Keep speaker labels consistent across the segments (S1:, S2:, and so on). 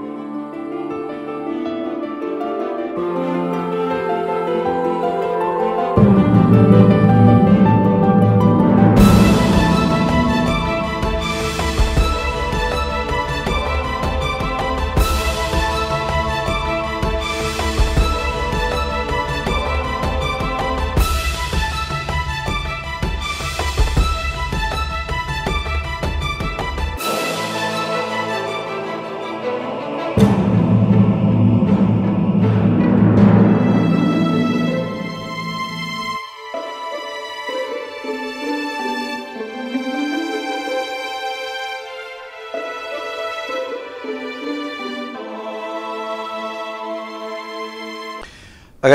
S1: Bye.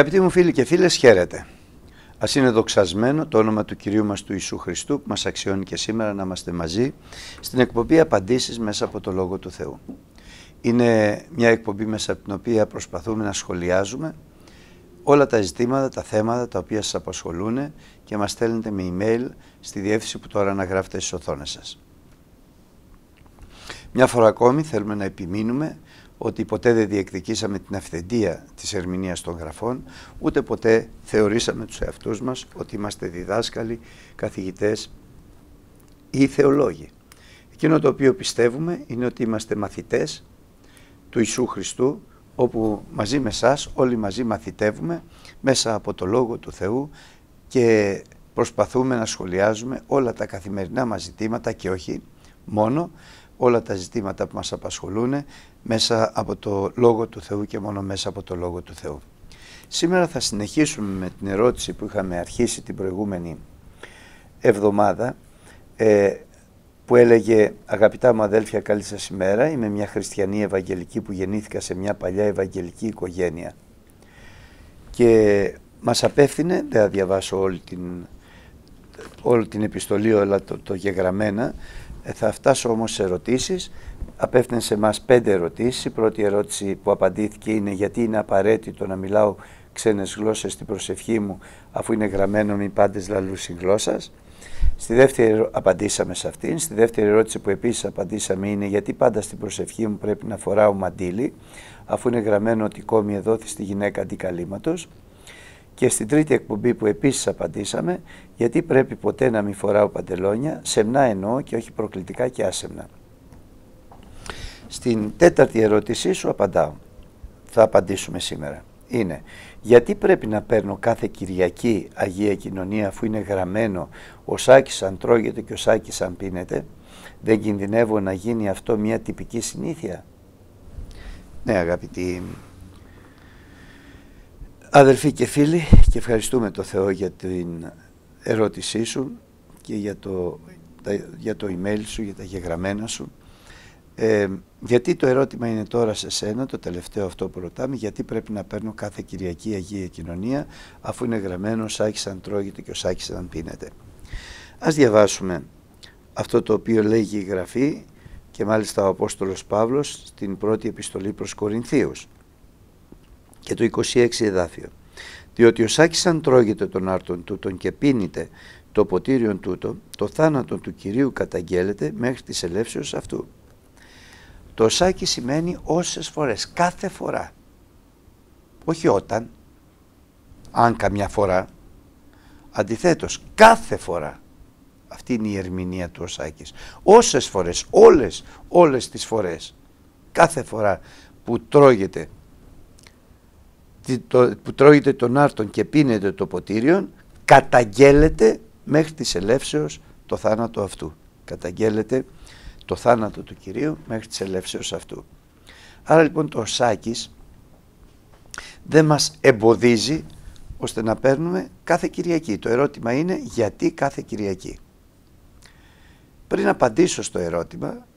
S1: Αγαπητοί μου φίλοι και φίλες, χαίρετε. Ας είναι δοξασμένο το όνομα του Κυρίου μας του Ιησού Χριστού που μας αξιώνει και σήμερα να είμαστε μαζί στην εκπομπή Απαντήσεις μέσα από το Λόγο του Θεού. Είναι μια εκπομπή μέσα από την οποία προσπαθούμε να σχολιάζουμε όλα τα ζητήματα, τα θέματα τα οποία σας απασχολούν και μας στέλνετε με email στη διεύθυνση που τώρα αναγράφετε στις οθόνες σας. Μια φορά ακόμη θέλουμε να επιμείνουμε ότι ποτέ δεν διεκδικήσαμε την αυθεντία της ερμηνείας των γραφών, ούτε ποτέ θεωρήσαμε τους εαυτούς μας ότι είμαστε διδάσκαλοι, καθηγητές ή θεολόγοι. Εκείνο το οποίο πιστεύουμε είναι ότι είμαστε μαθητές του Ιησού Χριστού, όπου μαζί με σας όλοι μαζί μαθητεύουμε μέσα από το Λόγο του Θεού και προσπαθούμε να σχολιάζουμε όλα τα καθημερινά μας ζητήματα και όχι μόνο όλα τα ζητήματα που μας απασχολούν μέσα από το Λόγο του Θεού και μόνο μέσα από το Λόγο του Θεού. Σήμερα θα συνεχίσουμε με την ερώτηση που είχαμε αρχίσει την προηγούμενη εβδομάδα ε, που έλεγε «Αγαπητά μου αδέλφια, καλή σας ημέρα. Είμαι μια χριστιανή Ευαγγελική που γεννήθηκα σε μια παλιά Ευαγγελική οικογένεια». Και μας απέφθινε, δεν θα διαβάσω όλη την, όλη την επιστολή, όλα το, το γεγραμμένα, ε, θα φτάσω όμως σε ερωτήσεις. Απέφτεινε σε εμάς πέντε ερωτήσεις. Η πρώτη ερώτηση που απαντήθηκε είναι γιατί είναι απαραίτητο να μιλάω ξένες γλώσσες στην προσευχή μου αφού είναι γραμμένο μη πάντες λαλούσι γλώσσας. Στη δεύτερη απαντήσαμε σε αυτήν. Στη δεύτερη ερώτηση που επίσης απαντήσαμε είναι γιατί πάντα στην προσευχή μου πρέπει να φοράω μαντίλι αφού είναι γραμμένο ότι κόμι εδόθη στη γυναίκα αντικαλήματος. Και στην τρίτη εκπομπή που επίσης απαντήσαμε, γιατί πρέπει ποτέ να μην φοράω παντελόνια, σεμνά εννοώ και όχι προκλητικά και άσεμνα. Στην τέταρτη ερώτησή σου απαντάω. Θα απαντήσουμε σήμερα. Είναι, γιατί πρέπει να παίρνω κάθε Κυριακή Αγία Κοινωνία αφού είναι γραμμένο ο Σάκης αν τρώγεται και ο Σάκης αν πίνεται, δεν κινδυνεύω να γίνει αυτό μια τυπική συνήθεια. Ναι αγαπητοί Αδελφοί και φίλοι και ευχαριστούμε το Θεό για την ερώτησή σου και για το, για το email σου, για τα γεγραμμένα σου. Ε, γιατί το ερώτημα είναι τώρα σε σένα, το τελευταίο αυτό που ρωτάμε, γιατί πρέπει να παίρνω κάθε Κυριακή Αγία Κοινωνία αφού είναι γραμμένο «Σάκης αν τρώγεται και ο Σάκης αν πίνεται». Ας διαβάσουμε αυτό το οποίο λέγει η Γραφή και μάλιστα ο Απόστολος Παύλος στην πρώτη επιστολή προς Κορινθίους και το 26 εδάφιο. Διότι ο Σάκης αν τρώγεται τον άρτον τούτον και πίνεται το ποτήριον τούτο, το θάνατο του Κυρίου καταγγέλλεται μέχρι της ελεύσεως αυτού. Το σάκι σημαίνει όσες φορές, κάθε φορά. Όχι όταν, αν καμιά φορά. Αντιθέτως, κάθε φορά. Αυτή είναι η ερμηνεία του Σάκης. Όσες φορές, όλες, όλες τις φορές, κάθε φορά που τρώγεται που τρώγεται τον άρτον και πίνεται το ποτήριον καταγγέλλεται μέχρι της ελεύσεως το θάνατο αυτού. Καταγγέλλεται το θάνατο του Κυρίου μέχρι της ελεύσεως αυτού. Άρα λοιπόν το Σάκης δεν μας εμποδίζει ώστε να παίρνουμε κάθε Κυριακή. Το ερώτημα είναι γιατί κάθε Κυριακή. Πριν απαντήσω στο ερώτημα,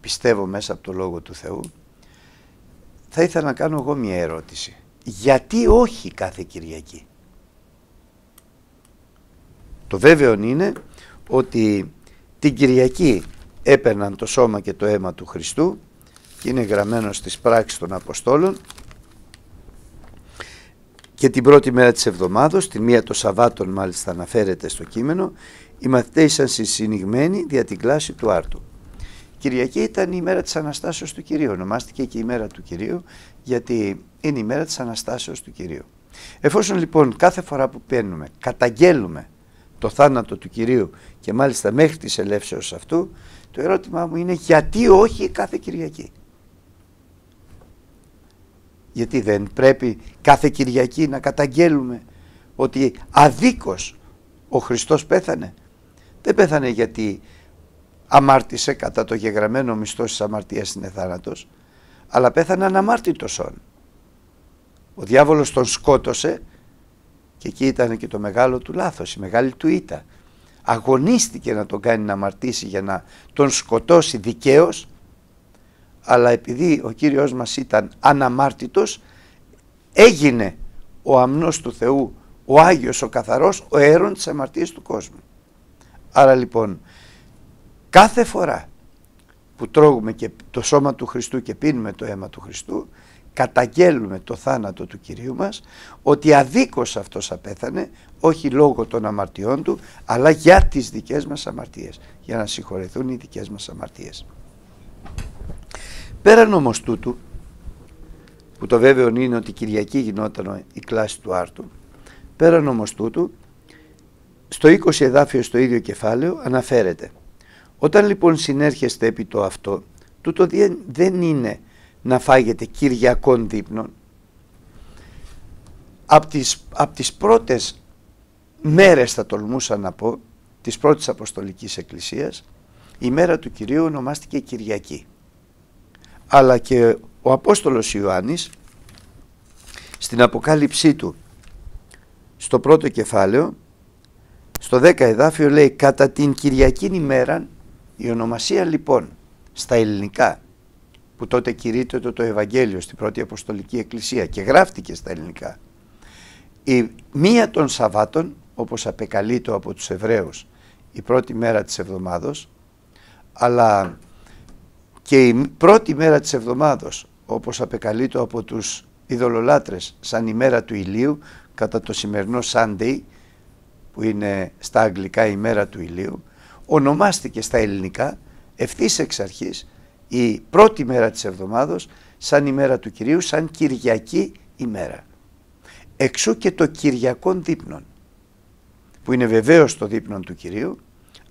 S1: πιστεύω μέσα από το Λόγο του Θεού, θα ήθελα να κάνω εγώ μια ερώτηση γιατί όχι κάθε Κυριακή; Το βέβαιο είναι ότι την Κυριακή έπαιρναν το σώμα και το αίμα του Χριστού και είναι γραμμένο στις πράξεις των Αποστόλων και την πρώτη μέρα της εβδομάδος, τη μία των Σαββάτων μάλιστα αναφέρεται στο κείμενο, οι μαθητές ήσαν συσυνηγμένοι δια την κλάση του άρτου. Κυριακή ήταν η ημέρα της Αναστάσεως του Κυρίου. Ονομάστηκε και η ημέρα του Κυρίου γιατί είναι η ημέρα της Αναστάσεως του Κυρίου. Εφόσον λοιπόν κάθε φορά που παίρνουμε καταγγέλουμε το θάνατο του Κυρίου και μάλιστα μέχρι της ελεύσεως αυτού, το ερώτημά μου είναι γιατί όχι κάθε Κυριακή; Γιατί δεν πρέπει κάθε Κυριακή να καταγγέλουμε ότι αδίκως ο Χριστός πέθανε; Δεν πέθανε γιατί αμάρτησε κατά το γεγραμμένο μισθό της αμαρτίας είναι θάνατος, αλλά πέθανε αναμάρτητος όν. Ο διάβολος τον σκότωσε και εκεί ήταν και το μεγάλο του λάθος, η μεγάλη του ήττα. Αγωνίστηκε να τον κάνει να αμαρτήσει για να τον σκοτώσει δικαίως, αλλά επειδή ο Κύριος μας ήταν αναμάρτητος, έγινε ο αμνός του Θεού, ο Άγιος, ο καθαρός, ο αίρον της αμαρτίας του κόσμου. Άρα λοιπόν, κάθε φορά που τρώγουμε και το σώμα του Χριστού και πίνουμε το αίμα του Χριστού, καταγγέλουμε το θάνατο του Κυρίου μας ότι αδίκως αυτός απέθανε όχι λόγω των αμαρτιών του αλλά για τις δικές μας αμαρτίες για να συγχωρεθούν οι δικές μας αμαρτίες. Πέραν όμως τούτου που το βέβαιο είναι ότι Κυριακή γινόταν η κλάση του Άρτου πέραν όμως τούτου στο 20 εδάφιο στο ίδιο κεφάλαιο αναφέρεται όταν λοιπόν συνέρχεστε επί το αυτό τούτο δεν είναι να φάγετε Κυριακών δείπνων. Από τις, απ τις πρώτες μέρες θα τολμούσα να πω, της πρώτης Αποστολικής Εκκλησίας, η μέρα του Κυρίου ονομάστηκε Κυριακή. Αλλά και ο Απόστολος Ιωάννης στην αποκάλυψή του στο πρώτο κεφάλαιο στο δέκα εδάφιο λέει κατά την Κυριακή ημέρα η ονομασία λοιπόν στα ελληνικά που τότε κηρύττεται το Ευαγγέλιο στην πρώτη Αποστολική Εκκλησία και γράφτηκε στα ελληνικά. Η μία των Σαββάτων, όπως απεκαλείται από τους Εβραίους, η πρώτη μέρα της εβδομάδος, αλλά και η πρώτη μέρα της εβδομάδος, όπως απεκαλείται από τους ειδωλολάτρες, σαν η μέρα του ηλίου, κατά το σημερινό Sunday, που είναι στα αγγλικά η μέρα του ηλίου, ονομάστηκε στα ελληνικά ευθύς εξ αρχής η πρώτη μέρα της εβδομάδος σαν ημέρα του Κυρίου, σαν Κυριακή ημέρα. Εξού και το Κυριακόν δείπνον, που είναι βεβαίως το δείπνον του Κυρίου,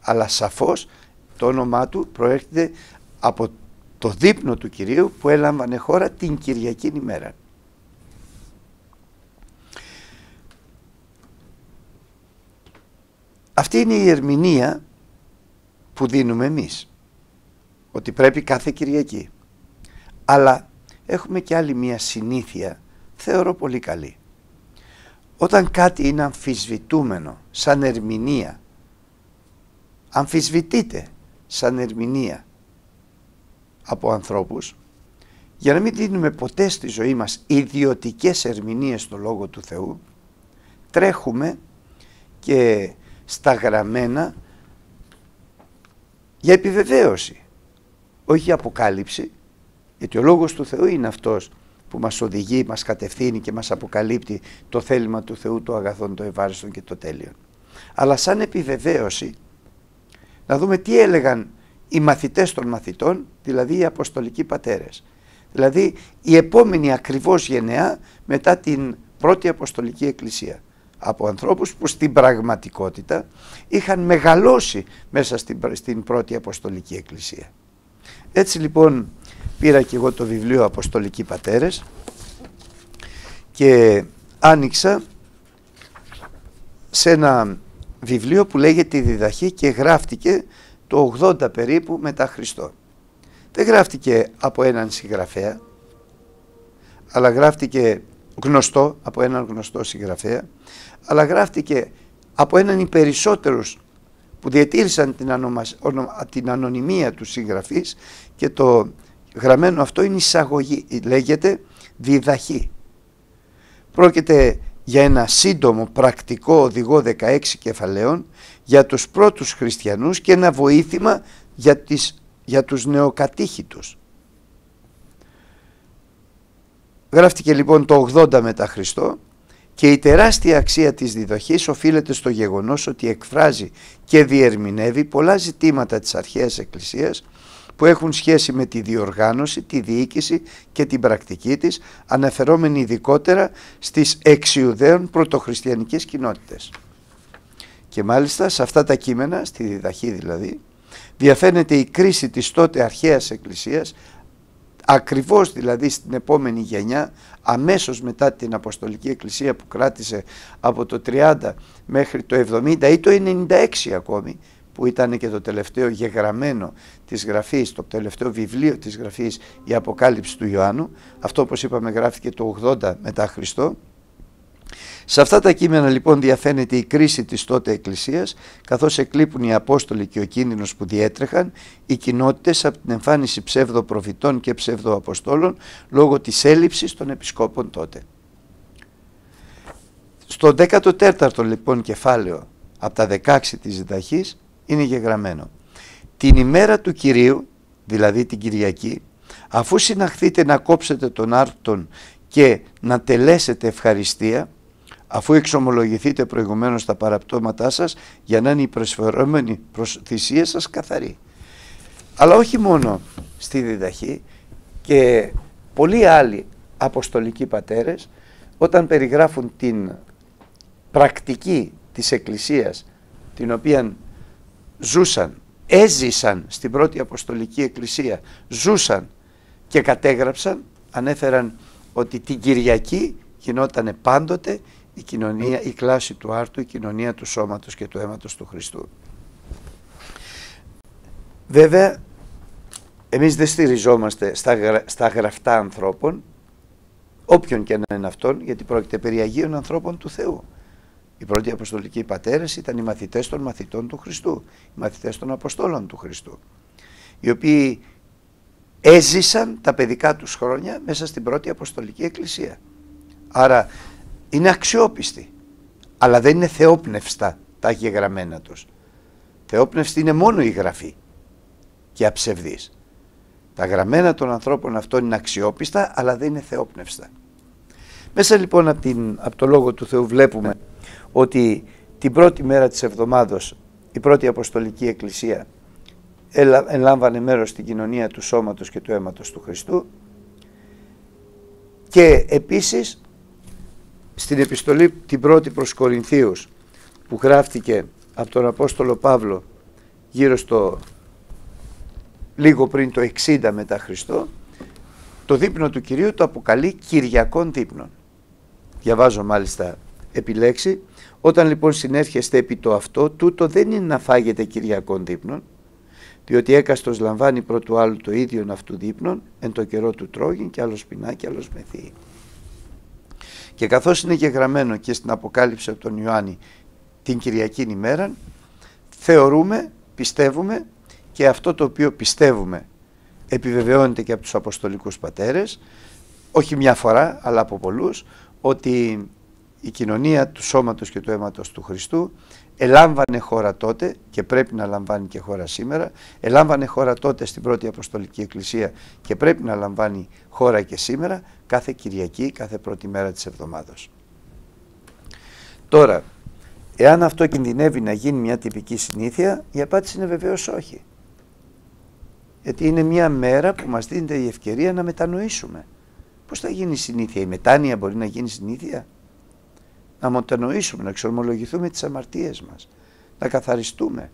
S1: αλλά σαφώς το όνομά του προέρχεται από το δείπνο του Κυρίου που έλαμβανε χώρα την Κυριακή ημέρα. Αυτή είναι η ερμηνεία που δίνουμε εμείς ότι πρέπει κάθε Κυριακή. Αλλά έχουμε και άλλη μία συνήθεια, θεωρώ πολύ καλή. Όταν κάτι είναι αμφισβητούμενο, σαν ερμηνεία, αμφισβητείται σαν ερμηνεία από ανθρώπους, για να μην δίνουμε ποτέ στη ζωή μας ιδιωτικές ερμηνείες στο Λόγο του Θεού, τρέχουμε και στα γραμμένα για επιβεβαίωση όχι αποκάλυψη, γιατί ο Λόγος του Θεού είναι αυτός που μας οδηγεί, μας κατευθύνει και μας αποκαλύπτει το θέλημα του Θεού, το αγαθόν, το ευάριστον και το τέλειο. Αλλά σαν επιβεβαίωση, να δούμε τι έλεγαν οι μαθητές των μαθητών, δηλαδή οι Αποστολικοί Πατέρες. Δηλαδή η επόμενη ακριβώς γενεά μετά την πρώτη Αποστολική Εκκλησία. Από ανθρώπους που στην πραγματικότητα είχαν μεγαλώσει μέσα στην, στην πρώτη Αποστολική Εκκλησία. Έτσι λοιπόν πήρα και εγώ το βιβλίο Αποστολικοί Πατέρες και άνοιξα σε ένα βιβλίο που λέγεται «Η διδαχή» και γράφτηκε το 80 περίπου μετά Χριστό. Δεν γράφτηκε από έναν συγγραφέα, αλλά γράφτηκε γνωστό, από έναν γνωστό συγγραφέα, αλλά γράφτηκε από έναν ή περισσότερους που διατήρησαν την, την ανωνυμία τους συγγραφής και το γραμμένο αυτό είναι εισαγωγή, λέγεται διδαχή. Πρόκειται για ένα σύντομο πρακτικό οδηγό 16 κεφαλαίων για τους πρώτους χριστιανούς και ένα βοήθημα για, τις, για τους νεοκατήχητους. Γράφτηκε λοιπόν το 80 μετά Χριστό και η τεράστια αξία της διδοχής οφείλεται στο γεγονός ότι εκφράζει και διερμηνεύει πολλά ζητήματα της αρχαίας εκκλησίας που έχουν σχέση με τη διοργάνωση, τη διοίκηση και την πρακτική της, αναφερόμενοι ειδικότερα στις εξιουδαίων πρωτοχριστιανικές κοινότητες. Και μάλιστα σε αυτά τα κείμενα, στη διδαχή δηλαδή, διαφαίνεται η κρίση της τότε αρχαίας εκκλησίας, ακριβώς δηλαδή στην επόμενη γενιά, αμέσως μετά την Αποστολική Εκκλησία που κράτησε από το 30 μέχρι το 70 ή το 96 ακόμη, που ήταν και το τελευταίο γεγραμμένο της γραφής, το τελευταίο βιβλίο της γραφής η Αποκάλυψη του Ιωάννου, αυτό όπως είπαμε γράφηκε το 80 μετά Χριστό, σε αυτά τα κείμενα λοιπόν διαφαίνεται η κρίση της τότε Εκκλησίας καθώς εκλείπουν οι Απόστολοι και ο κίνδυνος που διέτρεχαν οι κοινότητες από την εμφάνιση ψεύδοπροφητών και ψευδοαποστόλων λόγω της έλλειψης των επισκόπων τότε. Στο 14ο λοιπόν κεφάλαιο από τα 16 της διδαχής είναι γεγραμμένο. Την ημέρα του Κυρίου, δηλαδή την Κυριακή, αφού συναχθείτε να κόψετε τον άρτον και να τελέσετε ευχαριστία, αφού εξομολογηθείτε προηγουμένως τα παραπτώματά σας για να είναι η προσφερόμενη θυσία σας καθαρή. Αλλά όχι μόνο στη διδαχή και πολλοί άλλοι αποστολικοί πατέρες όταν περιγράφουν την πρακτική της Εκκλησίας την οποία ζούσαν, έζησαν στην πρώτη Αποστολική Εκκλησία, ζούσαν και κατέγραψαν, ανέφεραν ότι την Κυριακή γινόταν πάντοτε η κοινωνία, η κλάση του άρτου, η κοινωνία του σώματος και του αίματος του Χριστού. Βέβαια, εμείς δεν στηριζόμαστε στα, στα γραφτά ανθρώπων, όποιον και να είναι αυτόν, γιατί πρόκειται περί Αγίων ανθρώπων του Θεού. Οι πρώτοι Αποστολικοί πατέρες ήταν οι μαθητές των μαθητών του Χριστού, οι μαθητές των Αποστόλων του Χριστού, οι οποίοι έζησαν τα παιδικά τους χρόνια μέσα στην πρώτη Αποστολική Εκκλησία. Άρα είναι αξιόπιστοι, αλλά δεν είναι θεόπνευστα τα γεγραμμένα τους. Θεόπνευστη είναι μόνο η γραφή και αψευδής. Τα γραμμένα των ανθρώπων αυτών είναι αξιόπιστα, αλλά δεν είναι θεόπνευστα. Μέσα λοιπόν από, την, από το Λόγο του Θεού βλέπουμε ότι την πρώτη μέρα της εβδομάδος η πρώτη Αποστολική Εκκλησία ελάμβανε μέρος στην κοινωνία του σώματος και του αίματος του Χριστού και επίσης στην επιστολή την πρώτη προς Κορινθίους που γράφτηκε από τον Απόστολο Παύλο γύρω στο λίγο πριν το 60 μετά Χριστό το δείπνο του Κυρίου το αποκαλεί Κυριακών δείπνων. Διαβάζω μάλιστα επιλέξει όταν λοιπόν συνέρχεστε επί το αυτό τούτο δεν είναι να φάγετε Κυριακών δείπνων διότι έκαστος λαμβάνει πρώτου άλλου το ίδιο αυτού δείπνων εν το καιρό του τρώγην και άλλος πεινά και άλλος μεθύει. Και καθώς είναι γεγραμμένο και στην Αποκάλυψη από τον Ιωάννη την Κυριακή ημέρα, θεωρούμε, πιστεύουμε και αυτό το οποίο πιστεύουμε επιβεβαιώνεται και από τους Αποστολικούς Πατέρες, όχι μια φορά αλλά από πολλούς, ότι η κοινωνία του σώματος και του αίματος του Χριστού ελάμβανε χώρα τότε και πρέπει να λαμβάνει και χώρα σήμερα, ελάμβανε χώρα τότε στην πρώτη Αποστολική Εκκλησία και πρέπει να λαμβάνει χώρα και σήμερα κάθε Κυριακή, κάθε πρώτη μέρα της εβδομάδας. Τώρα, εάν αυτό κινδυνεύει να γίνει μια τυπική συνήθεια, η απάντηση είναι βεβαίως όχι. Γιατί είναι μια μέρα που μας δίνεται η ευκαιρία να μετανοήσουμε. Πώς θα γίνει συνήθεια, η μετάνοια μπορεί να γίνει συνήθεια; Να μετανοήσουμε, να εξορμολογηθούμε τις αμαρτίες μας, να καθαριστούμε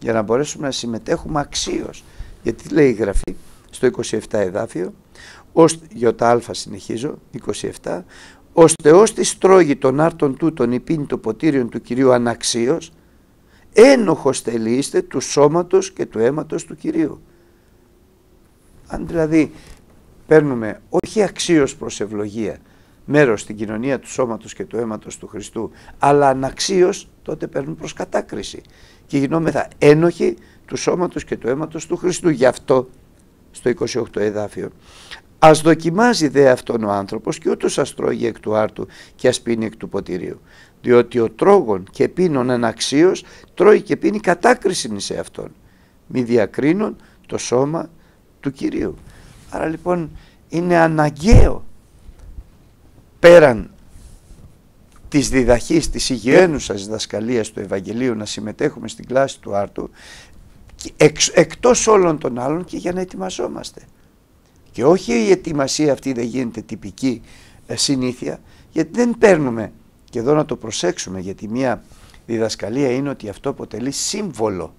S1: για να μπορέσουμε να συμμετέχουμε αξίως. Γιατί λέει η Γραφή στο 27 εδάφιο, ως, για τα α συνεχίζω, 27, ώστε ως της στρώγη των άρτων τούτων υπήνει το ποτήριον του Κυρίου αναξίως, ένοχος τελείστε του σώματος και του αίματος του Κυρίου. Αν δηλαδή παίρνουμε όχι αξίως προς ευλογία, μέρος στην κοινωνία του σώματος και του αίματος του Χριστού, αλλά αναξίως τότε παίρνουν προς κατάκριση και γινόμεθα ένοχοι του σώματος και του αίματος του Χριστού. Γι' αυτό στο 28 εδάφιο. Ας δοκιμάζει δε αυτόν ο άνθρωπος και ούτως ας τρώγει εκ του άρτου και ας πίνει εκ του ποτηρίου. Διότι ο τρόγων και πίνων αναξίως τρώει και πίνει κατάκριση σε αυτόν. Μη διακρίνουν το σώμα του Κυρίου. Άρα λοιπόν είναι αναγκαίο πέραν της διδαχής, της υγιένουσας διδασκαλίας του Ευαγγελίου να συμμετέχουμε στην κλάση του άρτου εξ, εκτός όλων των άλλων και για να ετοιμαζόμαστε. Και όχι η ετοιμασία αυτή δεν γίνεται τυπική ε, συνήθεια, γιατί δεν παίρνουμε, και εδώ να το προσέξουμε, γιατί μια διδασκαλία είναι ότι αυτό αποτελεί σύμβολο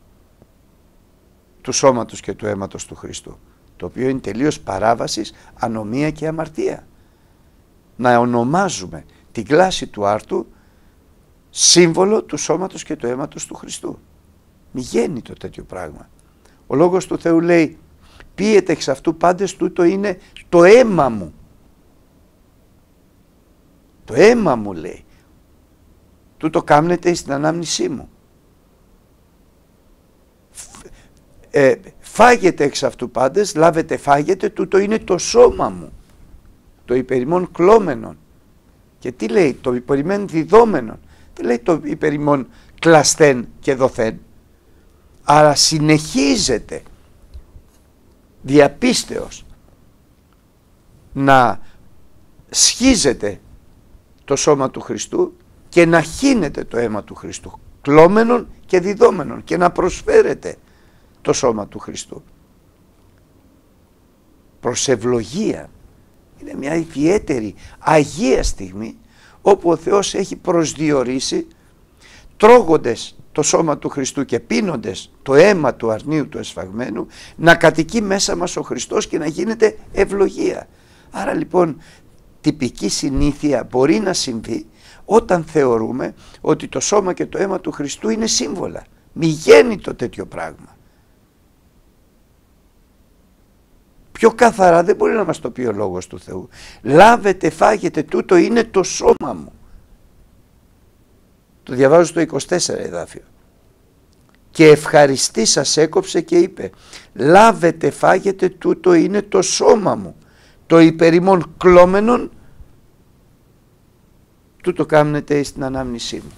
S1: του σώματος και του αίματος του Χριστού, το οποίο είναι τελείως παράβασης, ανομία και αμαρτία. Να ονομάζουμε την κλάση του άρτου σύμβολο του σώματος και του αίματος του Χριστού. Μη γίνει το τέτοιο πράγμα. Ο Λόγος του Θεού λέει πίετε εξ αυτού πάντες τούτο είναι το αίμα μου. Το αίμα μου λέει. Τούτο κάμνετε στην ανάμνησή μου. Ε, φάγετε εξ αυτού πάντες, λάβετε φάγετε, τούτο είναι το σώμα μου. Το υπερημών κλώμενον. Και τι λέει, το υπερημών διδόμενον. Δεν λέει το υπερημών κλαστέν και δοθέν. Άρα συνεχίζεται διαπίστεως να σχίζεται το σώμα του Χριστού και να χύνεται το αίμα του Χριστού κλώμενον και διδόμενον και να προσφέρεται το σώμα του Χριστού. Προς ευλογία είναι μια ιδιαίτερη αγία στιγμή όπου ο Θεός έχει προσδιορίσει τρώγοντες το σώμα του Χριστού και πίνοντες το αίμα του αρνίου του εσφαγμένου να κατοικεί μέσα μας ο Χριστός και να γίνεται ευλογία. Άρα λοιπόν τυπική συνήθεια μπορεί να συμβεί όταν θεωρούμε ότι το σώμα και το αίμα του Χριστού είναι σύμβολα. Μη γίνει το τέτοιο πράγμα. Πιο καθαρά δεν μπορεί να μας το πει ο Λόγος του Θεού. Λάβετε, φάγετε, τούτο είναι το σώμα μου. Το διαβάζω στο 24 εδάφιο. Και ευχαριστή σας έκοψε και είπε λάβετε φάγετε τούτο είναι το σώμα μου το υπερημών κλώμενον τούτο κάμνετε στην ανάμνησή μου.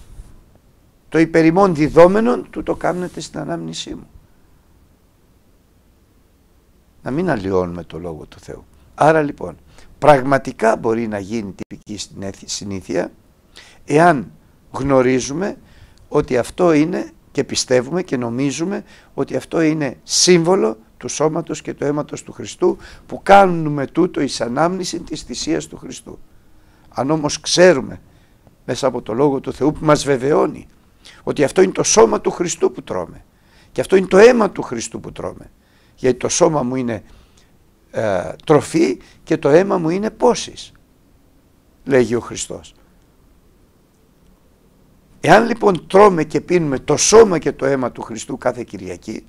S1: Το υπερημών διδόμενον τούτο κάμνετε στην ανάμνησή μου. Να μην αλλοιώνουμε το Λόγο του Θεού. Άρα λοιπόν πραγματικά μπορεί να γίνει τυπική συνήθεια εάν γνωρίζουμε ότι αυτό είναι και πιστεύουμε και νομίζουμε ότι αυτό είναι σύμβολο του σώματος και του αίματος του Χριστού που κάνουμε τούτο εις ανάμνηση της θυσίας του Χριστού. Αν όμως ξέρουμε μέσα από το Λόγο του Θεού που μας βεβαιώνει ότι αυτό είναι το σώμα του Χριστού που τρώμε και αυτό είναι το αίμα του Χριστού που τρώμε γιατί το σώμα μου είναι ε, τροφή και το αίμα μου είναι πόσης λέγει ο Χριστός. Εάν λοιπόν τρώμε και πίνουμε το σώμα και το αίμα του Χριστού κάθε Κυριακή,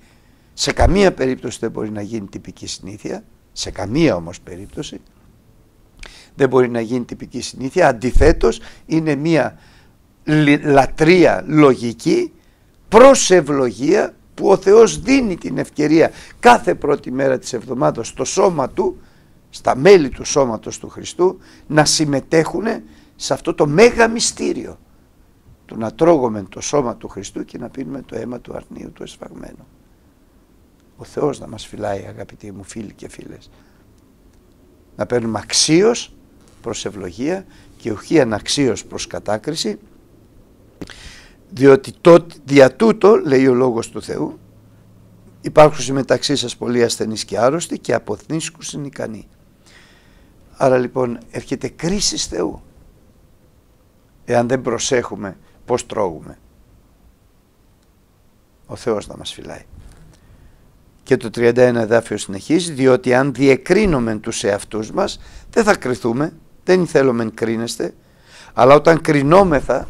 S1: σε καμία περίπτωση δεν μπορεί να γίνει τυπική συνήθεια, σε καμία όμως περίπτωση δεν μπορεί να γίνει τυπική συνήθεια, αντιθέτως είναι μια λατρεία λογική προς ευλογία που ο Θεός δίνει την ευκαιρία κάθε πρώτη μέρα της εβδομάδας στο σώμα του, στα μέλη του σώματος του Χριστού να συμμετέχουν σε αυτό το μέγα μυστήριο του να τρώγουμε το σώμα του Χριστού και να πίνουμε το αίμα του αρνίου του εσφαγμένου. Ο Θεός να μας φυλάει αγαπητοί μου φίλοι και φίλες. Να παίρνουμε αξίως προς ευλογία και όχι αναξίως προς κατάκριση διότι το, δια τούτο λέει ο Λόγος του Θεού υπάρχουν μεταξύ σας πολλοί ασθενείς και άρρωστοι και αποθνίσκουσιν ικανοί. Άρα λοιπόν έρχεται κρίση Θεού εάν δεν προσέχουμε πώς τρώγουμε. Ο Θεός να μας φυλάει. Και το 31 εδάφιο συνεχίζει, διότι αν διεκρίνουμε τους εαυτούς μας, δεν θα κριθούμε, δεν θέλουμε κρίνεστε, αλλά όταν κρινόμεθα,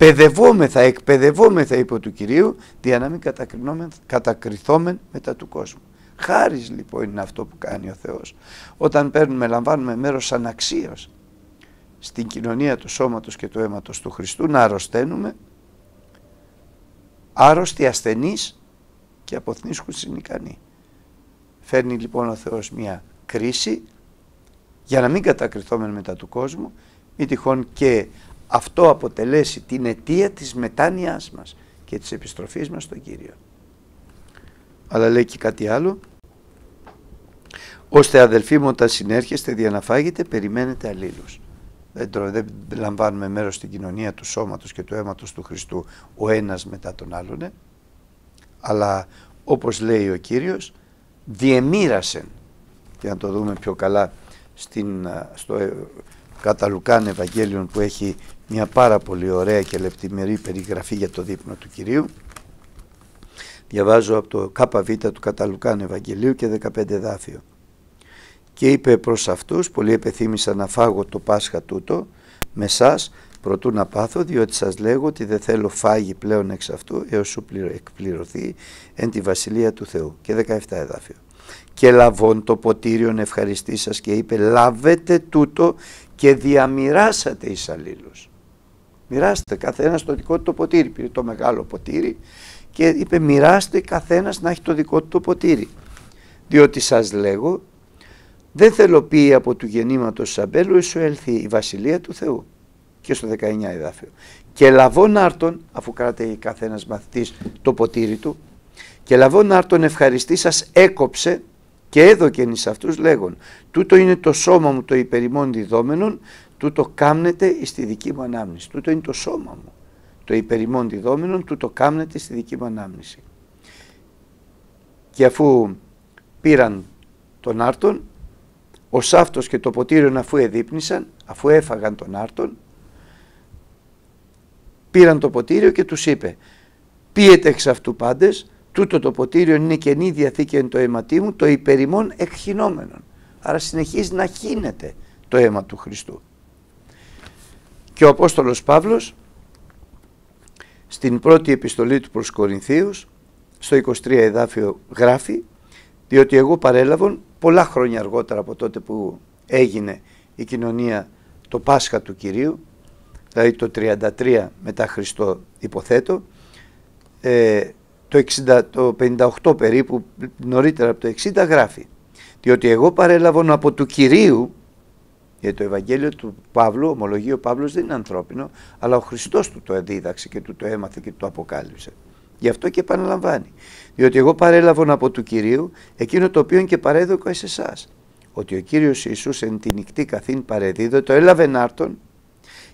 S1: παιδευόμεθα, εκπαιδευόμεθα υπό του Κυρίου, για να μην κατακριθόμεν μετά του κόσμου. Χάρις λοιπόν είναι αυτό που κάνει ο Θεός. Όταν παίρνουμε, λαμβάνουμε μέρος αναξίως στην κοινωνία του σώματος και του αίματος του Χριστού να αρρωσταίνουμε άρρωστοι ασθενείς και αποθνίσκουν συνικανοί. Φέρνει λοιπόν ο Θεός μια κρίση για να μην κατακριθούμε μετά του κόσμου μη τυχόν και αυτό αποτελέσει την αιτία της μετάνοιάς μας και της επιστροφής μας στον Κύριο. Αλλά λέει και κάτι άλλο. Ώστε αδελφοί μου όταν συνέρχεστε διαναφάγετε περιμένετε αλλήλους δεν, δεν λαμβάνουμε μέρος στην κοινωνία του σώματος και του αίματος του Χριστού ο ένας μετά τον άλλον αλλά όπως λέει ο Κύριος, διεμήρασεν, και να το δούμε πιο καλά στην, στο ε, Καταλουκάν Ευαγγέλιον που έχει μια πάρα πολύ ωραία και λεπτημερή περιγραφή για το δείπνο του Κυρίου. Διαβάζω από το ΚΒ του Καταλουκάν Ευαγγελίου και 15 δάφιο. Και είπε προς αυτούς, πολύ επεθύμησα να φάγω το Πάσχα τούτο, με σας προτού να πάθω, διότι σας λέγω ότι δεν θέλω φάγει πλέον εξ αυτού, έως σου εκπληρωθεί εν τη Βασιλεία του Θεού. Και 17 εδάφιο. Και λαβών το ποτήριον ευχαριστή σας και είπε λάβετε τούτο και διαμοιράσατε εις αλλήλους. Μοιράστε καθένας το δικό του το ποτήρι, πήρε το μεγάλο ποτήρι και είπε μοιράστε καθένας να έχει το δικό του το ποτήρι. Διότι σας λέγω δεν θέλω πει από του γεννήματος Σαμπέλου σου έλθει η βασιλεία του Θεού. Και στο 19 εδάφιο. Και λαβών άρτον, αφού κρατάει καθένας μαθητής το ποτήρι του, και λαβών άρτον ευχαριστή σας έκοψε και έδωκεν εις αυτούς λέγον τούτο είναι το σώμα μου το υπερημών διδόμενον τούτο κάμνετε στη δική μου ανάμνηση. Τούτο είναι το σώμα μου το υπερημών διδόμενον τούτο κάμνετε στη δική μου ανάμνηση. Και αφού πήραν τον άρτον ο Σάφτος και το ποτήριον αφού εδείπνησαν, αφού έφαγαν τον άρτον, πήραν το ποτήριο και τους είπε «Πίετε εξ αυτού πάντες, τούτο το ποτήριο είναι καινή διαθήκη εν το αίματί μου, το υπερημών εκχυνόμενον». Άρα συνεχίζει να χύνεται το αίμα του Χριστού. Και ο Απόστολος Παύλος στην πρώτη επιστολή του προς Κορινθίους στο 23 εδάφιο γράφει διότι εγώ παρέλαβον πολλά χρόνια αργότερα από τότε που έγινε η κοινωνία το Πάσχα του Κυρίου, δηλαδή το 33 μετά Χριστό υποθέτω, ε, το, 60, το 58 περίπου νωρίτερα από το 60 γράφει διότι εγώ παρέλαβον από του Κυρίου γιατί το Ευαγγέλιο του Παύλου, ομολογεί ο Παύλος δεν είναι ανθρώπινο αλλά ο Χριστός του το δίδαξε και του το έμαθε και του το αποκάλυψε. Γι' αυτό και επαναλαμβάνει. Διότι εγώ παρέλαβον από του Κυρίου εκείνο το οποίο και παρέδωκα σε εσάς. Ότι ο Κύριος Ιησούς εν τη νυχτή καθήν παρεδίδω το έλαβε νάρτον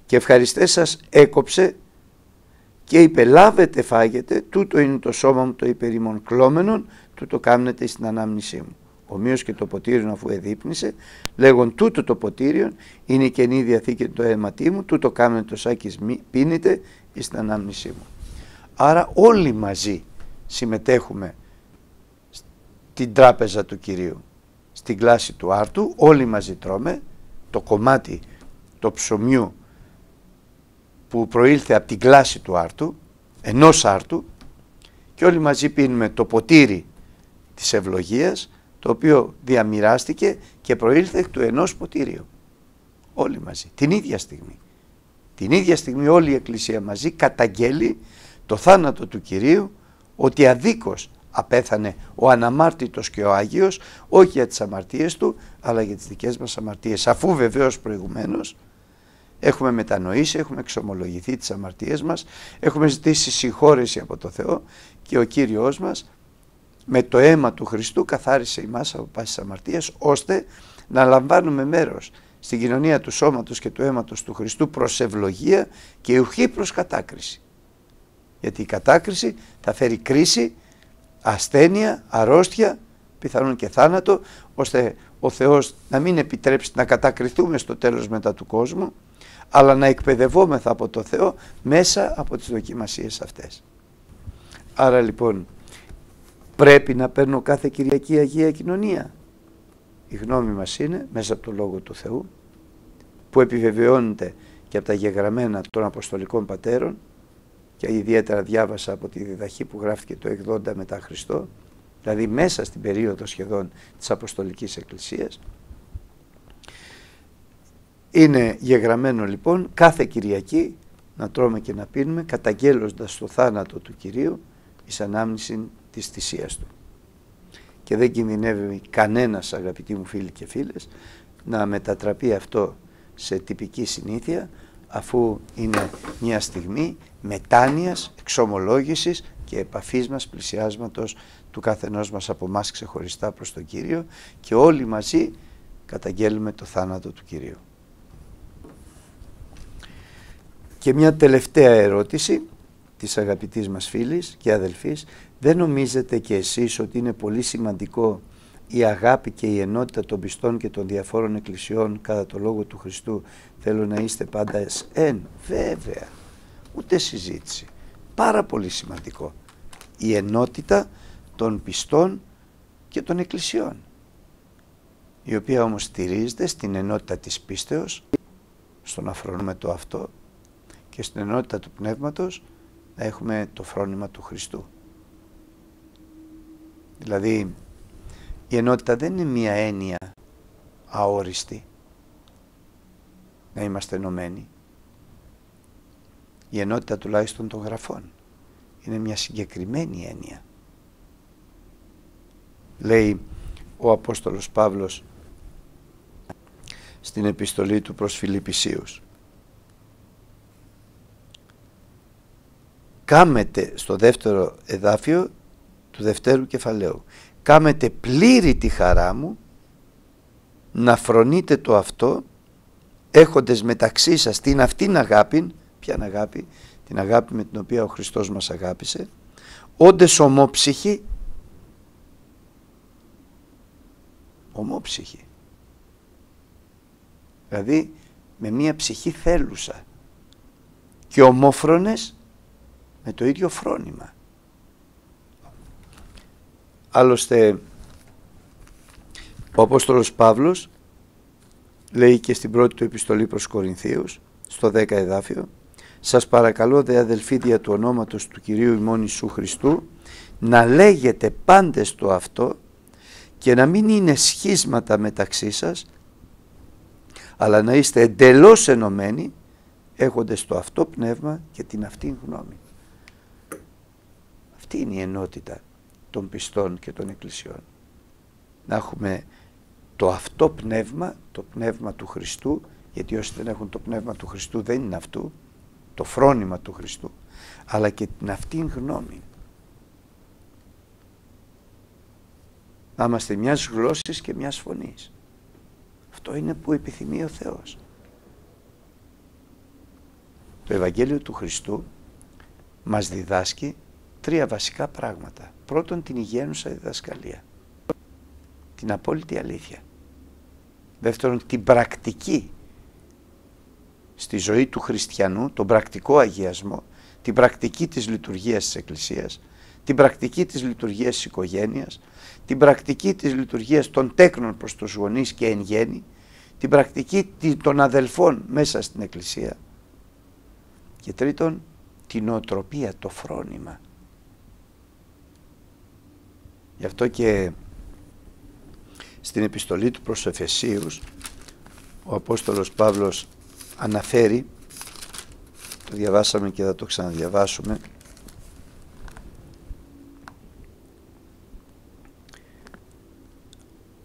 S1: και ευχαριστές σας έκοψε και είπε λάβετε φάγετε τούτο είναι το σώμα μου το υπερημον κλώμενον τούτο κάμνετε στην ανάμνησή μου. Ομοίως και το ποτήριο αφού εδείπνησε λέγον τούτο το ποτήριο είναι η Καινή Διαθήκη το αίματί μου τούτο κάμνε το σάκης πίνετε στην ανάμνησή μου. Άρα όλοι μαζί συμμετέχουμε στην τράπεζα του Κυρίου, στην κλάση του άρτου, όλοι μαζί τρώμε το κομμάτι το ψωμιού που προήλθε από την κλάση του άρτου, ενός άρτου και όλοι μαζί πίνουμε το ποτήρι της ευλογίας το οποίο διαμοιράστηκε και προήλθε του ενός ποτήριου. Όλοι μαζί, την ίδια στιγμή. Την ίδια στιγμή όλη η Εκκλησία μαζί καταγγέλει το θάνατο του Κυρίου ότι αδίκως απέθανε ο αναμάρτητος και ο Άγιος όχι για τις αμαρτίες του αλλά για τις δικές μας αμαρτίες αφού βεβαίως προηγουμένως έχουμε μετανοήσει, έχουμε εξομολογηθεί τις αμαρτίες μας έχουμε ζητήσει συγχώρεση από το Θεό και ο Κύριος μας με το αίμα του Χριστού καθάρισε ημάς από πάσης αμαρτίας ώστε να λαμβάνουμε μέρος στην κοινωνία του σώματος και του αίματος του Χριστού προς ευλογία και ουχή προς κατάκριση γιατί η κατάκριση θα φέρει κρίση, ασθένεια, αρρώστια, πιθανόν και θάνατο, ώστε ο Θεός να μην επιτρέψει να κατακριθούμε στο τέλος μετά του κόσμου, αλλά να εκπαιδευόμεθα από το Θεό μέσα από τις δοκιμασίες αυτές. Άρα λοιπόν πρέπει να παίρνω κάθε Κυριακή Αγία Κοινωνία. Η γνώμη μας είναι μέσα από το Λόγο του Θεού που επιβεβαιώνεται και από τα γεγραμμένα των Αποστολικών Πατέρων και ιδιαίτερα διάβασα από τη διδαχή που γράφτηκε το 80 μετά Χριστό, δηλαδή μέσα στην περίοδο σχεδόν της Αποστολικής Εκκλησίας. Είναι γεγραμμένο λοιπόν κάθε Κυριακή να τρώμε και να πίνουμε καταγγέλλοντας το θάνατο του Κυρίου εις ανάμνηση της θυσίας Του. Και δεν κινδυνεύει κανένας αγαπητοί μου φίλοι και φίλες να μετατραπεί αυτό σε τυπική συνήθεια αφού είναι μια στιγμή μετάνοιας, εξομολόγησης και επαφής μας, πλησιάσματος του καθενός μας από εμάς ξεχωριστά προς τον Κύριο και όλοι μαζί καταγγέλουμε το θάνατο του Κυρίου. Και μια τελευταία ερώτηση της αγαπητής μας φίλης και αδελφής Δεν νομίζετε και εσείς ότι είναι πολύ σημαντικό η αγάπη και η ενότητα των πιστών και των διαφόρων εκκλησιών κατά το Λόγο του Χριστού; Θέλω να είστε πάντα εν. Βέβαια, ούτε συζήτηση. Πάρα πολύ σημαντικό. Η ενότητα των πιστών και των εκκλησιών η οποία όμως στηρίζεται στην ενότητα της πίστεως, στον αφρονούμετο αυτό και στην ενότητα του πνεύματος να έχουμε το φρόνημα του Χριστού. Δηλαδή η ενότητα δεν είναι μία έννοια αόριστη να είμαστε ενωμένοι. Η ενότητα τουλάχιστον των γραφών είναι μια συγκεκριμένη έννοια. Λέει ο Απόστολος Παύλος στην επιστολή του προς Φιλιππισίους. Κάμετε στο δεύτερο εδάφιο του δευτέρου κεφαλαίου. Κάμετε πλήρη τη χαρά μου να φρονείτε το αυτό έχοντες μεταξύ σας την αυτήν αγάπη, ποια αγάπη, την αγάπη με την οποία ο Χριστός μας αγάπησε, όντες ομόψυχοι, ομόψυχοι, δηλαδή με μία ψυχή θέλουσα και ομόφρονες με το ίδιο φρόνημα. Άλλωστε ο Απόστολος Παύλος λέει και στην πρώτη του επιστολή προς Κορινθίους στο 10 εδάφιο σας παρακαλώ δε αδελφοί δια του ονόματος του Κυρίου ημών Ιησού Χριστού να λέγετε πάντες το αυτό και να μην είναι σχίσματα μεταξύ σας αλλά να είστε εντελώς ενωμένοι έχοντες το αυτό πνεύμα και την αυτή γνώμη. Αυτή είναι η ενότητα των πιστών και των εκκλησιών. Να έχουμε το αυτό πνεύμα, το πνεύμα του Χριστού, γιατί όσοι δεν έχουν το πνεύμα του Χριστού δεν είναι αυτού, το φρόνημα του Χριστού, αλλά και την αυτήν γνώμη. Να είμαστε μιας γλώσσης και μιας φωνής. Αυτό είναι που επιθυμεί ο Θεός. Το Ευαγγέλιο του Χριστού μας διδάσκει τρία βασικά πράγματα. Πρώτον την υγιένουσα διδασκαλία. Την απόλυτη αλήθεια. Δεύτερον την πρακτική στη ζωή του χριστιανού, τον πρακτικό αγιασμό, την πρακτική της λειτουργίας της Εκκλησίας, την πρακτική της λειτουργίας της οικογένειας, την πρακτική της λειτουργίας των τέκνων προς τους γονείς και εν γέννη, την πρακτική των αδελφών μέσα στην Εκκλησία και τρίτον την νοοτροπία, το φρόνημα. Γι' αυτό και στην επιστολή του προς Εφεσίους ο Απόστολος Παύλος αναφέρει το διαβάσαμε και θα το ξαναδιαβάσουμε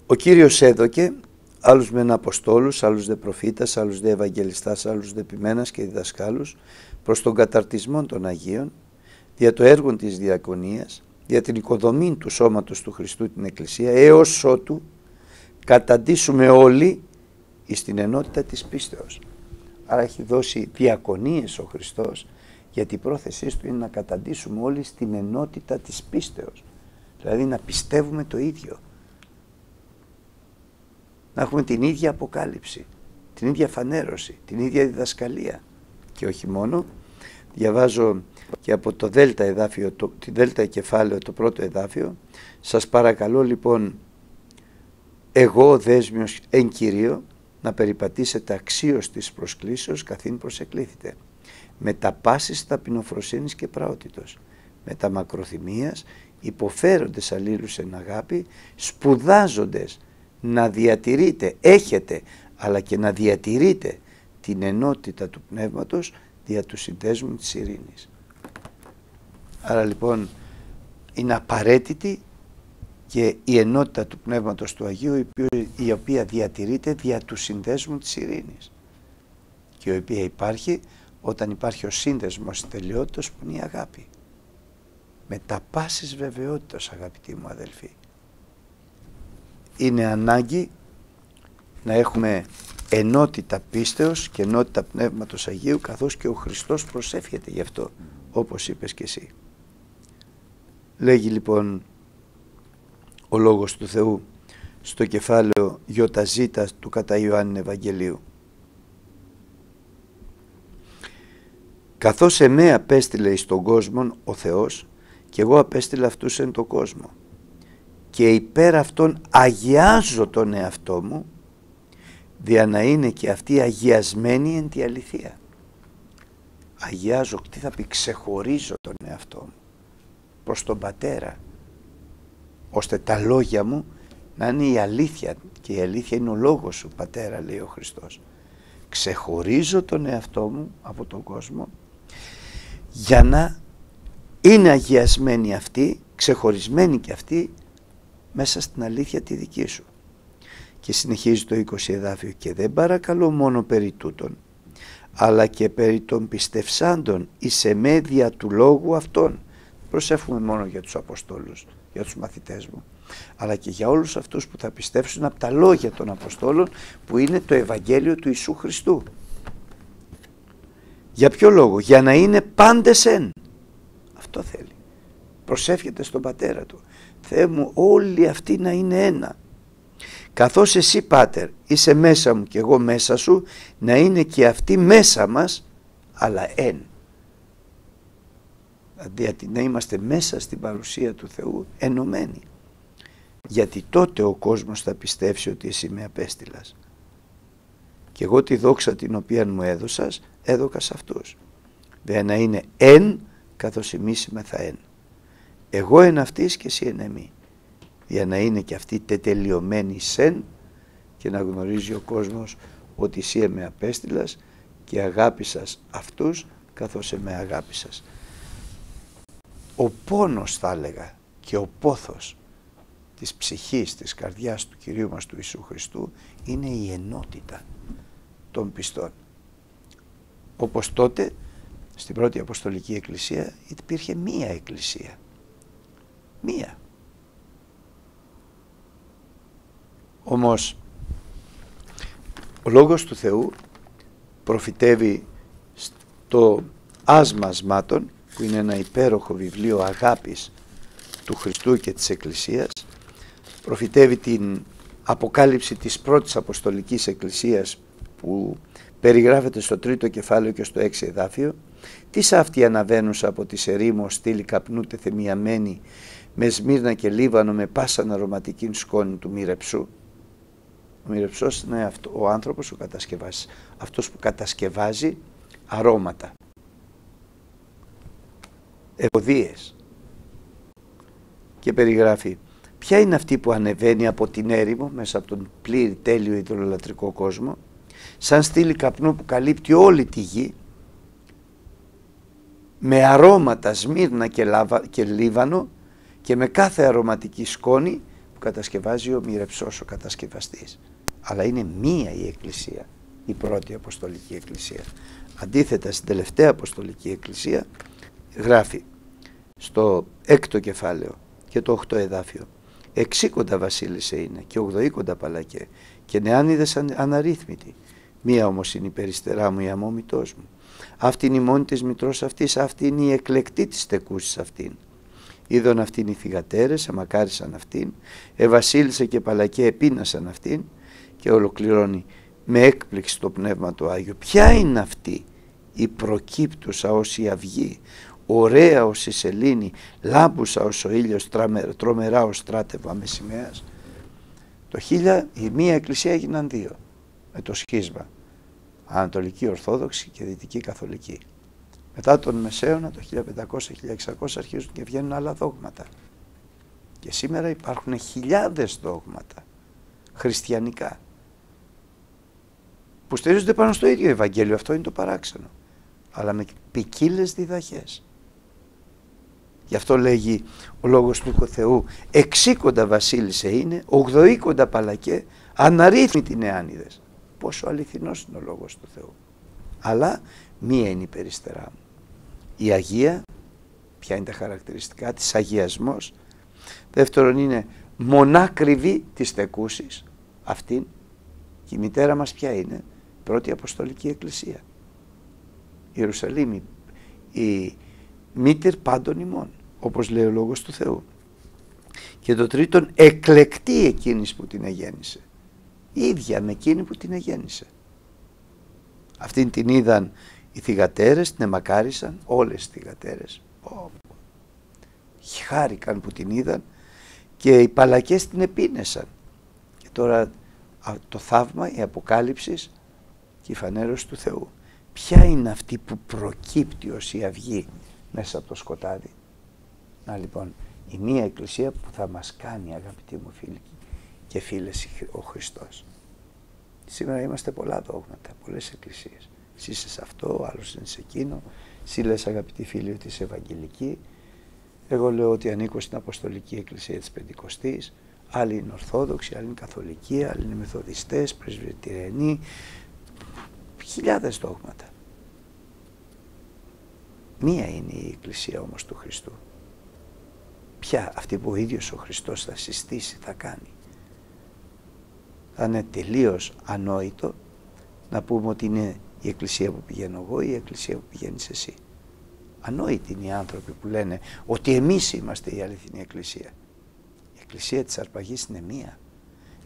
S1: ο Κύριος έδωκε άλλους μεν αποστόλους, άλλους δε προφήτας, άλλους δε ευαγγελιστάς, άλλους δε ποιμένας και διδασκάλους προς τον καταρτισμό των Αγίων δια το έργο της διακονίας για την οικοδομή του σώματος του Χριστού την Εκκλησία έως ότου καταντήσουμε όλοι στην ενότητα της πίστεως. Άρα έχει δώσει διακονίες ο Χριστός γιατί η πρόθεσή του είναι να καταντήσουμε όλοι στην ενότητα της πίστεως. Δηλαδή να πιστεύουμε το ίδιο. Να έχουμε την ίδια αποκάλυψη, την ίδια φανέρωση, την ίδια διδασκαλία. Και όχι μόνο, διαβάζω και από το δέλτα εδάφιο, το, τη δέλτα κεφάλαιο, το πρώτο εδάφιο, σας παρακαλώ λοιπόν εγώ ο δέσμιος εν κυρίω να περιπατήσετε αξίως της προσκλήσεως καθήν προσεκλήθητε με τα πάσης ταπεινοφροσύνης και πραότητος με τα μακροθυμίας υποφέροντες αλλήλους εν αγάπη σπουδάζοντες να διατηρείτε, έχετε αλλά και να διατηρείτε την ενότητα του πνεύματος δια του συνδέσμου της ειρήνης. Άρα λοιπόν είναι απαραίτητη και η ενότητα του Πνεύματος του Αγίου η οποία διατηρείται δια του συνδέσμου της ειρήνης και η οποία υπάρχει όταν υπάρχει ο σύνδεσμος της τελειότητας που είναι η αγάπη. Με τα πάσης βεβαιότητας αγαπητοί μου αδελφοί. Είναι ανάγκη να έχουμε ενότητα πίστεως και ενότητα Πνεύματος Αγίου καθώς και ο Χριστός προσεύχεται γι' αυτό όπως είπες και εσύ. Λέγει λοιπόν ο Λόγος του Θεού στο κεφάλαιο Ιωταζήτα του κατά Ιωάννη Ευαγγελίου. Καθώς εμέ απέστειλε εις τον κόσμο ο Θεός και εγώ απέστειλα αυτούς εν τον κόσμο και υπέρ αυτών αγιάζω τον εαυτό μου δια να είναι και αυτοί αγιασμένοι εν τη αληθεία. Αγιάζω, τι θα πει, ξεχωρίζω τον εαυτό μου προς τον Πατέρα ώστε τα λόγια μου να είναι η αλήθεια και η αλήθεια είναι ο λόγος σου Πατέρα λέει ο Χριστός. Ξεχωρίζω τον εαυτό μου από τον κόσμο για να είναι αγιασμένοι αυτοί, ξεχωρισμένοι και αυτοί μέσα στην αλήθεια τη δική σου. Και συνεχίζει το 20 εδάφιο και δεν παρακαλώ μόνο περί τούτων αλλά και περί των πιστευσάντων εις εμέδια του λόγου αυτών. Προσεύχουμε μόνο για τους Αποστόλους, για τους μαθητές μου, αλλά και για όλους αυτούς που θα πιστέψουν από τα λόγια των Αποστόλων που είναι το Ευαγγέλιο του Ιησού Χριστού. Για ποιο λόγο, για να είναι πάντες εν. Αυτό θέλει. Προσεύχεται στον Πατέρα του. Θεέ μου όλοι αυτοί να είναι ένα. Καθώς εσύ Πάτερ είσαι μέσα μου και εγώ μέσα σου να είναι και αυτοί μέσα μας αλλά εν. Δηλαδή να είμαστε μέσα στην παρουσία του Θεού ενωμένοι. Γιατί τότε ο κόσμος θα πιστεύσει ότι εσύ με απέστειλας. Και εγώ τη δόξα την οποία μου έδωσας έδωκα σε αυτούς. Δηλαδή να είναι εν καθώς εμείς θα εν. Εγώ εν αυτής και εσύ εν εμείς. Για να είναι και αυτή τετελειωμένη σεν και να γνωρίζει ο κόσμος ότι εσύ με απέστειλας και αγάπησας αυτούς καθώς με αγάπησας. Ο πόνος θα έλεγα και ο πόθος της ψυχής, της καρδιάς του Κυρίου μας του Ιησού Χριστού είναι η ενότητα των πιστών. Όπως τότε στην πρώτη Αποστολική Εκκλησία υπήρχε μία Εκκλησία. Μία. Όμως ο Λόγος του Θεού προφητεύει στο άσμα σμάτων που είναι ένα υπέροχο βιβλίο αγάπης του Χριστού και της Εκκλησίας προφητεύει την αποκάλυψη της πρώτης Αποστολικής Εκκλησίας που περιγράφεται στο τρίτο κεφάλαιο και στο έξι εδάφιο τι αυτή αναβαίνουσα από τη ερήμο στήλη καπνού τεθεμιαμένη με σμύρνα και λίβανο με πάσαν αρωματική σκόνη του μοιρεψού. Ο μοιρεψός είναι αυτό, ο άνθρωπος ο κατασκευάζης, αυτός που κατασκευάζει αρώματα, ευωδίες και περιγράφει ποια είναι αυτή που ανεβαίνει από την έρημο μέσα από τον πλήρη τέλειο ιδωλολατρικό κόσμο σαν στήλη καπνού που καλύπτει όλη τη γη με αρώματα σμύρνα και, λάβα, και λίβανο και με κάθε αρωματική σκόνη που κατασκευάζει ο μοιρεψός ο κατασκευαστής. Αλλά είναι μία η Εκκλησία, η πρώτη Αποστολική Εκκλησία. Αντίθετα στην τελευταία Αποστολική Εκκλησία γράφει στο έκτο κεφάλαιο και το οχτώ εδάφιο εξήκοντα βασίλισσε είναι και ογδοήκοντα παλακέ και νεάνιδες αναρρύθμιτοι. Μία όμως είναι η περιστερά μου η αμόμητός μου. Αυτή είναι η μόνη της μητρός αυτής, αυτή είναι η εκλεκτή της τεκούσης αυτήν. Είδον αυτήν οι θυγατέρες, αμακάρισαν αυτήν, ευασίλησε και παλακέ επίνασαν αυτήν και ολοκληρώνει με έκπληξη το Πνεύμα του Άγιο. Ποια είναι αυτή η προκύπτουσα ως η αυγή, ωραία ως η σελήνη, λάμπουσα ως ο ήλιος, τρομερά ως στράτευα σημαίας. Το 1000 η μία εκκλησία έγιναν δύο με το σχίσμα. Ανατολική Ορθόδοξη και Δυτική Καθολική. Μετά τον Μεσαίωνα το 1500-1600 αρχίζουν και βγαίνουν άλλα δόγματα. Και σήμερα υπάρχουν χιλιάδες δόγματα χριστιανικά που στηρίζονται πάνω στο ίδιο Ευαγγέλιο. Αυτό είναι το παράξενο. Αλλά με ποικίλες διδαχές. Γι' αυτό λέγει ο λόγος του Θεού εξήκοντα βασίλισσε είναι, ογδοήκοντα παλακέ, αναρρύθμιτοι νεάνιδες. Πόσο αληθινός είναι ο λόγος του Θεού. Αλλά μία είναι η περιστερά μου. Η Αγία, ποια είναι τα χαρακτηριστικά της αγιασμός. Δεύτερον είναι μονάκριβη της τεκούσης, αυτήν. Και η μητέρα μας ποια είναι, πρώτη Αποστολική Εκκλησία. Η Ιερουσαλήμ, η μήτυρ πάντων ημών. Όπως λέει ο Λόγος του Θεού. Και το τρίτον, εκλεκτή εκείνης που την εγέννησε. Ίδια με εκείνη που την εγέννησε. Αυτήν την είδαν οι θυγατέρες, την εμακάρισαν, όλες οι θυγατέρες. Χάρηκαν που την είδαν και οι παλακές την επίνεσαν. Και τώρα το θαύμα, η αποκάλυψης και η φανέρωση του Θεού. Ποια είναι αυτή που προκύπτει ως η αυγή μέσα από το σκοτάδι; Να λοιπόν, η μία εκκλησία που θα μας κάνει αγαπητοί μου φίλοι και φίλες ο Χριστός. Σήμερα είμαστε πολλά δόγματα, πολλές εκκλησίες. Εσύ είσαι σε αυτό, ο άλλος είναι σε εκείνο. Εσύ λες αγαπητοί φίλοι ότι είσαι Ευαγγελική. Εγώ λέω ότι ανήκω στην Αποστολική Εκκλησία της Πεντηκοστής. Άλλοι είναι Ορθόδοξοι, άλλοι είναι Καθολικοί, άλλοι είναι Μεθοδιστές, Πρεσβυτηρενοί. Χιλιάδες δόγματα. Μία είναι η Εκκλησία όμως του Χριστού. Ποια αυτή που ο ίδιος ο Χριστός θα συστήσει, θα κάνει. Θα είναι τελείως ανόητο να πούμε ότι είναι η εκκλησία που πηγαίνω εγώ ή η εκκλησία που πηγαίνεις εσύ. Ανόητοι είναι οι άνθρωποι που λένε ότι εμείς είμαστε η αληθινή εκκλησία. Η εκκλησία της αρπαγής είναι μία.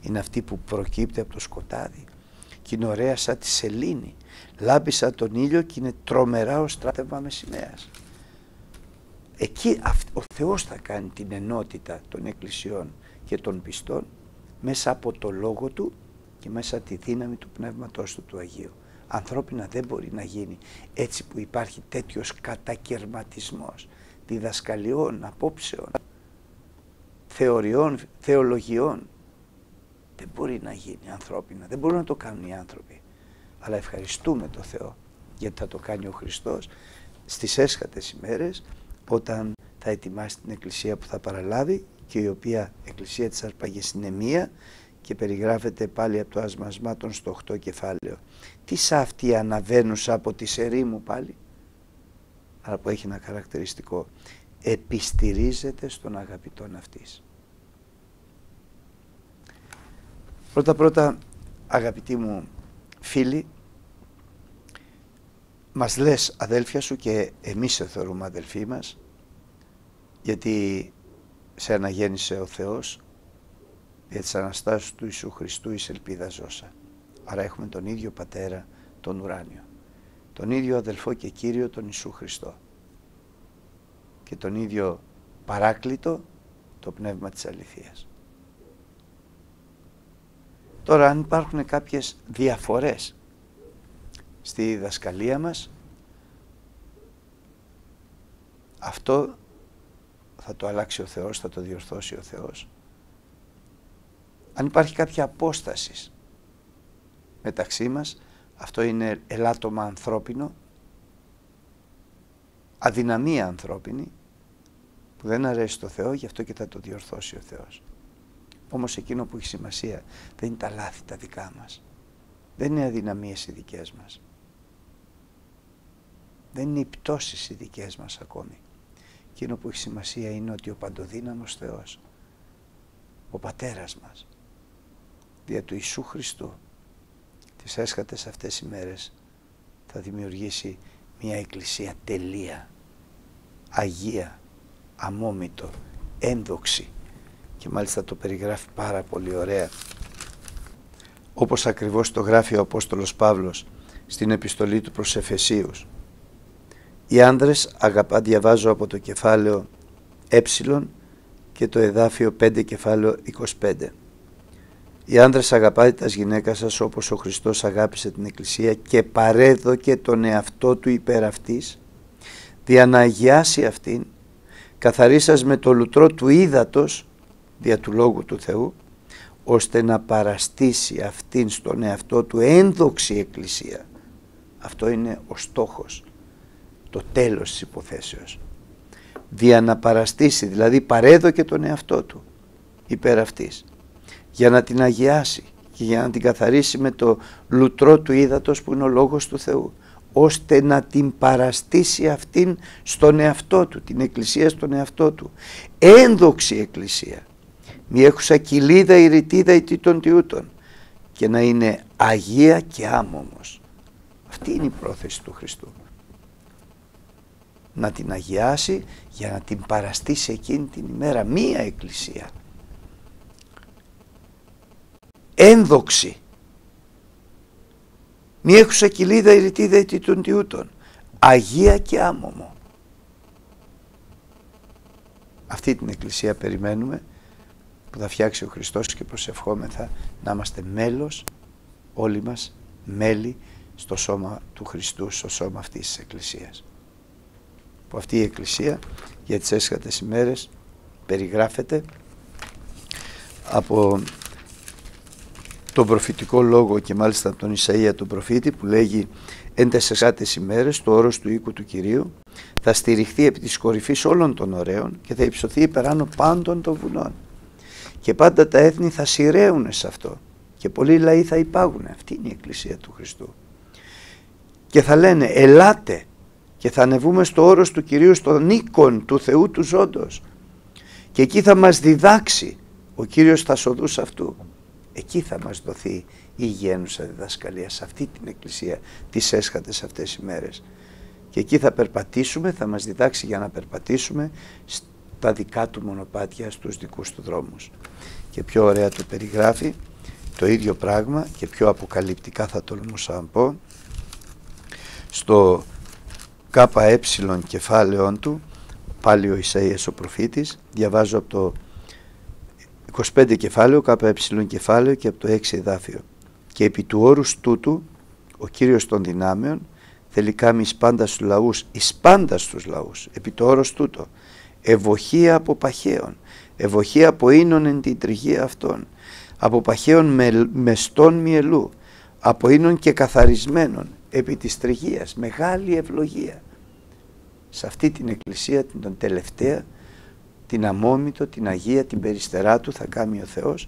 S1: Είναι αυτή που προκύπτει από το σκοτάδι και είναι ωραία σαν τη σελήνη. Λάμπει σαν τον ήλιο και είναι τρομερά ο στράτευμα μεσημέας. Εκεί ο Θεός θα κάνει την ενότητα των εκκλησιών και των πιστών μέσα από το Λόγο Του και μέσα από τη δύναμη του Πνεύματός Του του Αγίου ανθρώπινα δεν μπορεί να γίνει έτσι που υπάρχει τέτοιος κατακαιρματισμός διδασκαλιών, απόψεων, θεωριών, θεολογιών. Δεν μπορεί να γίνει ανθρώπινα, δεν μπορούν να το κάνουν οι άνθρωποι. Αλλά ευχαριστούμε το Θεό γιατί θα το κάνει ο Χριστός στις έσχατες ημέρες όταν θα ετοιμάσει την εκκλησία που θα παραλάβει και η οποία εκκλησία της αρπαγής είναι μία και περιγράφεται πάλι από το ασμασμάτων στο 8 κεφάλαιο. Τι σάφτη αναβαίνουσα από τη σερή μου πάλι, αλλά που έχει ένα χαρακτηριστικό, επιστηρίζεται στον αγαπητόν αυτής. Πρώτα πρώτα αγαπητοί μου φίλοι, μας λες αδέλφια σου και εμείς σε θεωρούμε αδελφοί μας, γιατί σε αναγέννησε ο Θεός για τις Αναστάσεις του Ιησού Χριστού εις ελπίδα ζώσα. Άρα έχουμε τον ίδιο Πατέρα, τον ουράνιο. Τον ίδιο αδελφό και Κύριο, τον Ιησού Χριστό. Και τον ίδιο παράκλητο, το Πνεύμα της Αληθείας. Τώρα αν υπάρχουν κάποιες διαφορές στη διδασκαλία μας, αυτό θα το αλλάξει ο Θεός, θα το διορθώσει ο Θεός αν υπάρχει κάποια απόσταση μεταξύ μας, αυτό είναι ελάττωμα ανθρώπινο, αδυναμία ανθρώπινη, που δεν αρέσει στο Θεό, γι' αυτό και θα το διορθώσει ο Θεός. Όμως εκείνο που έχει σημασία δεν είναι τα λάθη τα δικά μας. Δεν είναι αδυναμίες οι δικές μας. Δεν είναι οι πτώσεις οι δικές μας ακόμη. Εκείνο που έχει σημασία είναι ότι ο παντοδύναμος Θεός, ο Πατέρας μας, δια του Ιησού Χριστού τις έσχατες αυτές οι μέρες θα δημιουργήσει μια εκκλησία τελεία, αγία, αμόμητο, ένδοξη και μάλιστα το περιγράφει πάρα πολύ ωραία όπως ακριβώς το γράφει ο Απόστολος Παύλος στην επιστολή του προς Εφεσίους. Οι άνδρες αγαπά διαβάζω από το κεφάλαιο ε και το εδάφιο 5 κεφάλαιο 25. Οι άντρες αγαπάτε τα γυναίκα σας όπως ο Χριστός αγάπησε την Εκκλησία και παρέδοκε τον εαυτό του υπέρ αυτής, δια να αγιάσει αυτήν, καθαρίσας με το λουτρό του ύδατος, δια του Λόγου του Θεού, ώστε να παραστήσει αυτήν στον εαυτό του ένδοξη Εκκλησία. Αυτό είναι ο στόχος, το τέλος της υποθέσεως. Δια να παραστήσει, δηλαδή παρέδοκε τον εαυτό του υπέρ αυτής για να την αγιάσει και για να την καθαρίσει με το λουτρό του ύδατος που είναι ο Λόγος του Θεού ώστε να την παραστήσει αυτήν στον εαυτό του, την εκκλησία στον εαυτό του. Ένδοξη εκκλησία, μη έχουσα κοιλίδα ή ρητίδα ή των τιούτων και να είναι αγία και άμωμος. Αυτή είναι η πρόθεση του Χριστού. Να την αγιάσει για να την παραστήσει εκείνη την ημέρα. Μία εκκλησία. Ένδοξη. Μη έχουσα κοιλίδα ηρητή των τιούτων Αγία και άμωμο αυτή την εκκλησία περιμένουμε που θα φτιάξει ο Χριστός και προσευχόμεθα να είμαστε μέλος όλοι μας μέλη στο σώμα του Χριστού, στο σώμα αυτής της Εκκλησίας. Που αυτή η Εκκλησία για τις έσχατες ημέρες περιγράφεται από τον προφητικό λόγο και μάλιστα από τον Ισαΐα τον προφήτη που λέγει «Εν τεσσεσάτες ημέρες το όρος του οίκου του Κυρίου θα στηριχθεί επί της κορυφής όλων των ωραίων και θα υψωθεί υπεράνω πάντων των βουνών και πάντα τα έθνη θα σειραίουν σε αυτό και πολλοί λαοί θα υπάγουν. Αυτή είναι η Εκκλησία του Χριστού. Και θα λένε ελάτε και θα ανεβούμε στο όρος του Κυρίου στον οίκον του Θεού του ζώντος και εκεί θα μας διδάξει ο Κύριος θα σοδούς αυτού. Εκεί θα μας δοθεί η γένουσα διδασκαλία σε αυτή την εκκλησία τις έσχατες αυτές οι μέρες. Και εκεί θα περπατήσουμε, θα μας διδάξει για να περπατήσουμε στα δικά του μονοπάτια, στους δικούς του δρόμους. Και πιο ωραία το περιγράφει το ίδιο πράγμα και πιο αποκαλυπτικά θα τολμούσα να πω στο ΚΕ κεφάλαιον του πάλι ο Ισαΐας ο προφήτης διαβάζω από το 25 κεφάλαιο ΚΕ κεφάλαιο και από το 6 εδάφιο. Και επί του όρους τούτου ο Κύριος των δυνάμεων θέλει κάμεις εις πάντα στους λαούς εις πάντα στους λαούς επί το όρος τούτο. Ευοχία από παχαίων ευοχία από ίνων εν την τριγία αυτών από παχαίων με, μεστών μυελού από ίνων και καθαρισμένων επί της τριγίας. Μεγάλη ευλογία. Σε αυτή την εκκλησία την τελευταία την αμόμητο, την Αγία, την περιστερά του θα κάνει ο Θεός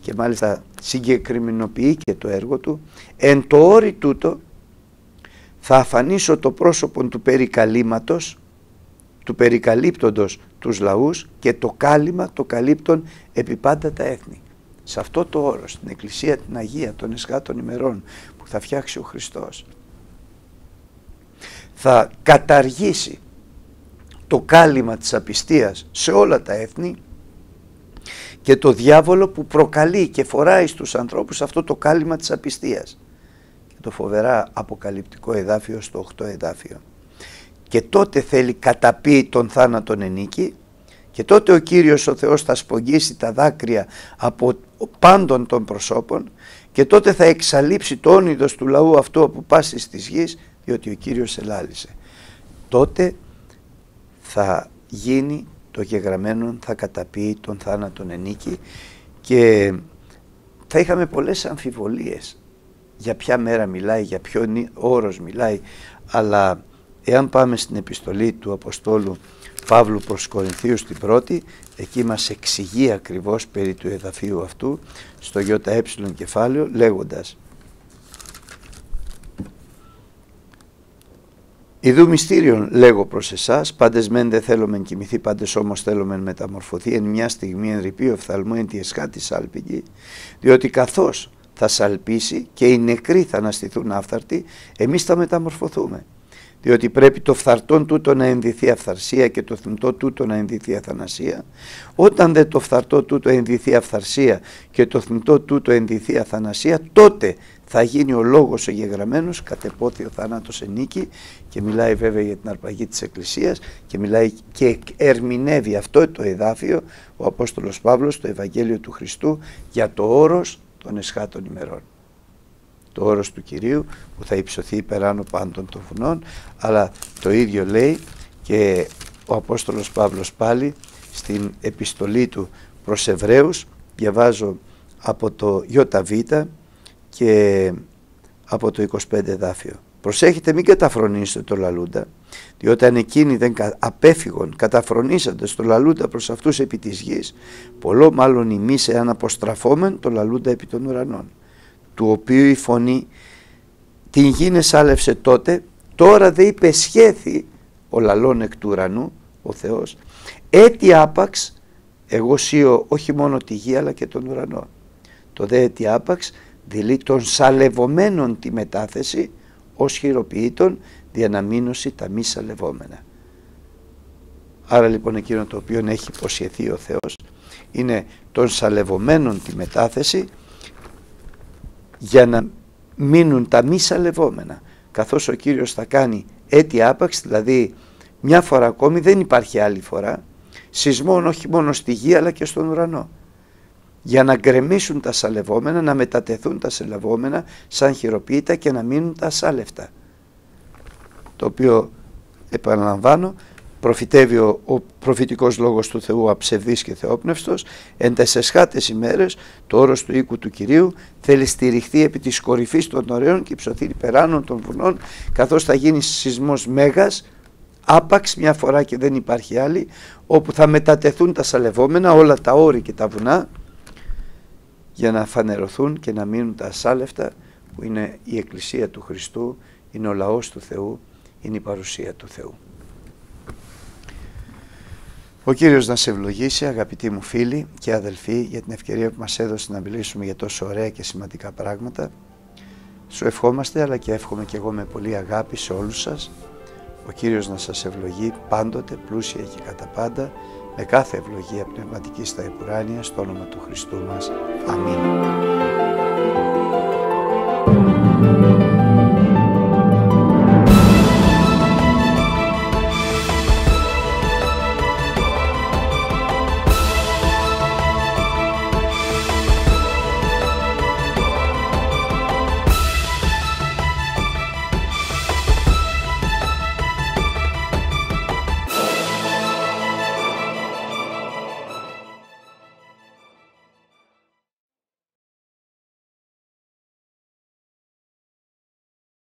S1: και μάλιστα συγκεκριμενοποιεί και το έργο του. Εν το όρι τούτο θα αφανίσω το πρόσωπο του περικαλήματος του περικαλύπτοντος τους λαούς και το κάλυμα το καλύπτον επί πάντα τα έθνη. Σε αυτό το όρος, στην Εκκλησία την Αγία των Εσγάτων ημερών που θα φτιάξει ο Χριστός θα καταργήσει το κάλυμα της απιστίας σε όλα τα έθνη και το διάβολο που προκαλεί και φοράει στους ανθρώπους αυτό το κάλυμα της απιστίας. Και το φοβερά αποκαλυπτικό εδάφιο στο 8 εδάφιο. Και τότε θέλει καταπεί τον θάνατον ενίκη και τότε ο Κύριος ο Θεός θα σπογγίσει τα δάκρυα από πάντων των προσώπων και τότε θα εξαλείψει το όνειδος του λαού αυτού από πάσης της γης διότι ο Κύριος ελάλησε. Τότε θα γίνει το γεγραμμένο θα καταπεί τον θάνατον ενίκη και θα είχαμε πολλές αμφιβολίες για ποια μέρα μιλάει, για ποιο όρος μιλάει αλλά εάν πάμε στην επιστολή του Αποστόλου Παύλου προς Κορινθίους την πρώτη, εκεί μας εξηγεί ακριβώς περί του εδαφίου αυτού στο ΙΕ κεφάλαιο λέγοντας Ιδού μυστήριον λέγω προς εσάς, πάντες μεν δεν θέλομεν κοιμηθεί, πάντες όμως θέλομεν μεταμορφωθεί εν μια στιγμή εν ρηπείο οφθαλμού εν τη εσχάτη σάλπιγγι, διότι καθώς θα σαλπίσει και οι νεκροί θα αναστηθούν άφθαρτοι, εμείς θα μεταμορφωθούμε διότι πρέπει το φθαρτόν τούτο να ενδυθεί αυθαρσία και το θυντό τούτο να ενδυθεί αθανασία. Όταν δεν το φθαρτό τούτο ενδυθεί αυθαρσία και το θυντό τούτο ενδυθεί αθανασία, τότε θα γίνει ο λόγος ο γεγραμμένος κατεπόθη θάνατος ενίκη και μιλάει βέβαια για την αρπαγή της Εκκλησίας και μιλάει και ερμηνεύει αυτό το εδάφιο ο Απόστολος Παύλος στο Ευαγγέλιο του Χριστού για το όρος των εσχάτων ημερών. Το όρος του Κυρίου που θα υψωθεί υπεράνω πάντων των βουνών αλλά το ίδιο λέει και ο Απόστολος Παύλος πάλι στην επιστολή του προς Εβραίους. Διαβάζω από το ΙΒ και από το 25 δάφιο. Προσέχετε μην καταφρονήσετε το λαλούντα, διότι αν εκείνοι δεν απέφυγον καταφρονήσατε το λαλούντα προς αυτούς επί της γης, πολλό μάλλον εμείς εάν αποστραφόμεν το λαλούντα επί των ουρανών του οποίου η φωνή την γη σάλευσε τότε, τώρα δε υπεσχέθη ο λαλών εκ του ουρανού, ο Θεός, έτι άπαξ, εγώ σίω όχι μόνο τη γη αλλά και τον ουρανό. Το δε έτι άπαξ δηλεί των σαλευομένων τη μετάθεση ως χειροποιήτων διαναμήνωση τα μη σαλευόμενα. Άρα λοιπόν εκείνο το οποίο έχει υποσχεθεί ο Θεός είναι των σαλευομένων τη μετάθεση για να μείνουν τα μη σαλευόμενα καθώς ο Κύριος θα κάνει έτη άπαξ δηλαδή μια φορά ακόμη δεν υπάρχει άλλη φορά σεισμόν όχι μόνο στη γη αλλά και στον ουρανό για να γκρεμίσουν τα σαλευόμενα, να μετατεθούν τα σαλευόμενα σαν χειροποίητα και να μείνουν τα σάλευτα. Το οποίο επαναλαμβάνω προφητεύει ο, ο προφητικός λόγος του Θεού αψευδής και θεόπνευστος εν τεσσεσχάτες ημέρες το όρος του οίκου του Κυρίου θέλει στηριχθεί επί της κορυφής των ωραίων και υψωθεί περάνων των βουνών καθώς θα γίνει σεισμός μέγας άπαξ μια φορά και δεν υπάρχει άλλη όπου θα μετατεθούν τα σαλευόμενα όλα τα όρη και τα βουνά για να φανερωθούν και να μείνουν τα ασάλευτα που είναι η Εκκλησία του Χριστού, είναι ο λαός του Θεού, είναι η παρουσία του Θεού. Ο Κύριος να σε ευλογήσει αγαπητοί μου φίλοι και αδελφοί για την ευκαιρία που μας έδωσε να μιλήσουμε για τόσο ωραία και σημαντικά πράγματα. Σου ευχόμαστε αλλά και εύχομαι και εγώ με πολύ αγάπη σε όλους σας. Ο Κύριος να σας ευλογεί πάντοτε πλούσια και κατά πάντα με κάθε ευλογία πνευματικής στα επουράνια στο όνομα του Χριστού μας. Αμήν.